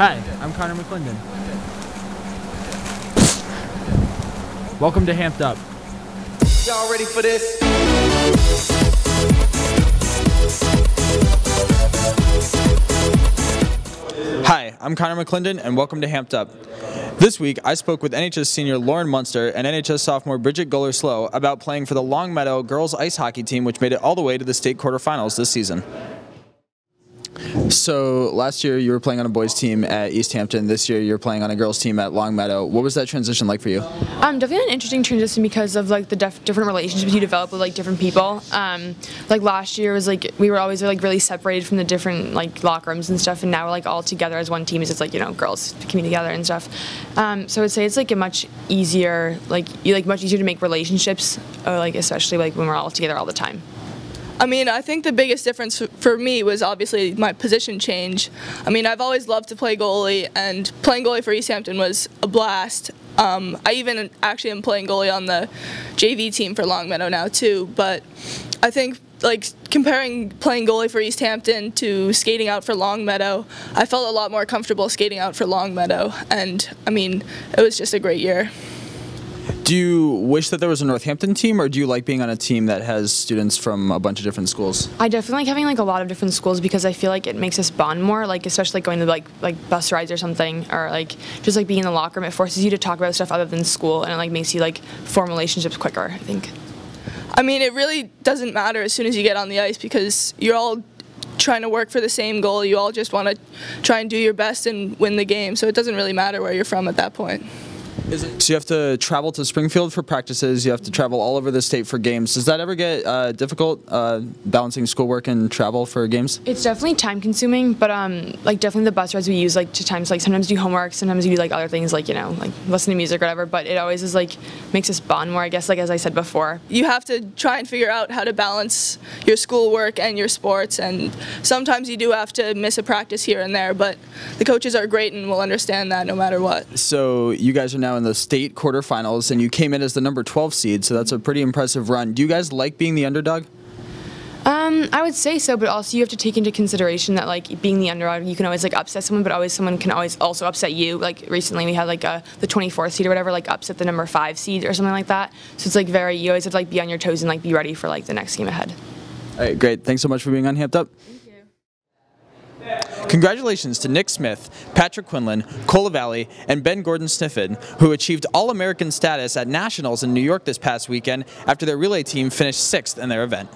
Hi, I'm Connor McClendon. Welcome to Hamped Up. Y'all ready for this? Hi, I'm Connor McClendon, and welcome to Hamped Up. This week, I spoke with NHS senior Lauren Munster and NHS sophomore Bridget Guller Slow about playing for the Longmeadow girls ice hockey team, which made it all the way to the state quarterfinals this season. So last year you were playing on a boys team at Easthampton. This year you're playing on a girls team at Longmeadow. What was that transition like for you? Um, definitely an interesting transition because of like the different relationships you develop with like different people. Um, like last year was like we were always like really separated from the different like locker rooms and stuff, and now we're like all together as one team. It's just like you know girls coming together and stuff. Um, so I'd say it's like a much easier like you like much easier to make relationships, or like especially like when we're all together all the time. I mean, I think the biggest difference for me was obviously my position change. I mean, I've always loved to play goalie, and playing goalie for Easthampton was a blast. Um, I even actually am playing goalie on the JV team for Longmeadow now too. But I think like comparing playing goalie for Easthampton to skating out for Longmeadow, I felt a lot more comfortable skating out for Longmeadow, and I mean, it was just a great year. Do you wish that there was a Northampton team, or do you like being on a team that has students from a bunch of different schools? I definitely like having like a lot of different schools because I feel like it makes us bond more. Like especially like going to like like bus rides or something, or like just like being in the locker room. It forces you to talk about stuff other than school, and it like makes you like form relationships quicker. I think. I mean, it really doesn't matter as soon as you get on the ice because you're all trying to work for the same goal. You all just want to try and do your best and win the game. So it doesn't really matter where you're from at that point. So you have to travel to Springfield for practices. You have to travel all over the state for games. Does that ever get uh, difficult uh, balancing schoolwork and travel for games? It's definitely time consuming, but um, like definitely the bus rides we use like to times like sometimes do homework, sometimes we do like other things like you know like listen to music or whatever. But it always is like makes us bond more. I guess like as I said before. You have to try and figure out how to balance your schoolwork and your sports, and sometimes you do have to miss a practice here and there. But the coaches are great and will understand that no matter what. So you guys are now in the state quarterfinals, and you came in as the number 12 seed. So that's a pretty impressive run. Do you guys like being the underdog? Um, I would say so, but also you have to take into consideration that like being the underdog, you can always like upset someone, but always someone can always also upset you. Like recently, we had like a, the 24th seed or whatever, like upset the number five seed or something like that. So it's like very you always have to like be on your toes and like be ready for like the next game ahead. All right, great. Thanks so much for being on Hamped Up. Congratulations to Nick Smith, Patrick Quinlan, Cola Valley, and Ben Gordon Sniffen, who achieved All American status at Nationals in New York this past weekend after their relay team finished sixth in their event.